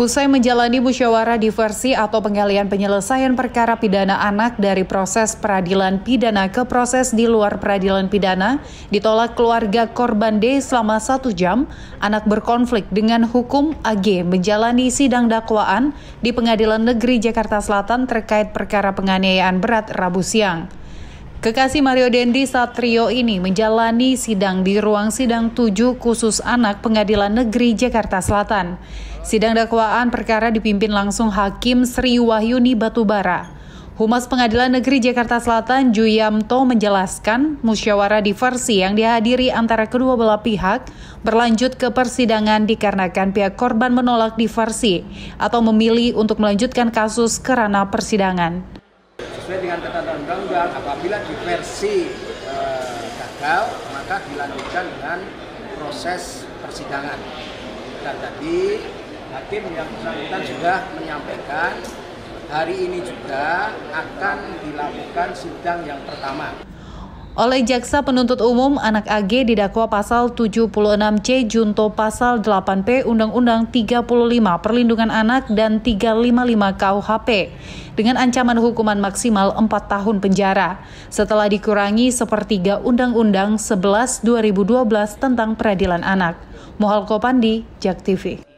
Usai menjalani musyawarah diversi atau penggalian penyelesaian perkara pidana anak dari proses peradilan pidana ke proses di luar peradilan pidana, ditolak keluarga korban D selama satu jam, anak berkonflik dengan hukum AG menjalani sidang dakwaan di Pengadilan Negeri Jakarta Selatan terkait perkara penganiayaan berat Rabu siang. Kekasih Mario Dendi Satrio ini menjalani sidang di ruang sidang 7 khusus anak Pengadilan Negeri Jakarta Selatan. Sidang dakwaan perkara dipimpin langsung Hakim Sri Wahyuni Batubara. Humas Pengadilan Negeri Jakarta Selatan Juyamto menjelaskan musyawarah diversi yang dihadiri antara kedua belah pihak berlanjut ke persidangan dikarenakan pihak korban menolak diversi atau memilih untuk melanjutkan kasus ke ranah persidangan sesuai dengan ketentuan undang-undang apabila diversi e, gagal maka dilanjutkan dengan proses persidangan. Dan tadi hakim yang bersangkutan sudah menyampaikan hari ini juga akan dilakukan sidang yang pertama oleh Jaksa Penuntut Umum, anak AG didakwa pasal 76C Junto pasal 8P Undang-Undang 35 Perlindungan Anak dan 355 KUHP dengan ancaman hukuman maksimal 4 tahun penjara setelah dikurangi sepertiga Undang-Undang 11 2012 tentang Peradilan Anak. Mohal Kopandi, Jak TV.